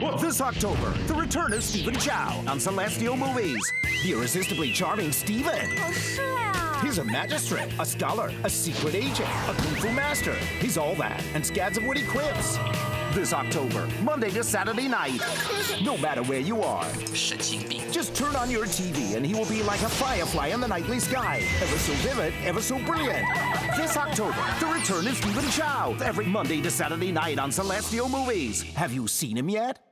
Well, this October, the return of Stephen Chow on Celestial Movies. The irresistibly charming Stephen. Oh, He's a magistrate, a scholar, a secret agent, a kung fu master. He's all that and scads of witty quips this October, Monday to Saturday night. No matter where you are, just turn on your TV and he will be like a firefly in the nightly sky. Ever so vivid, ever so brilliant. This October, the return of Stephen Chow every Monday to Saturday night on Celestial Movies. Have you seen him yet?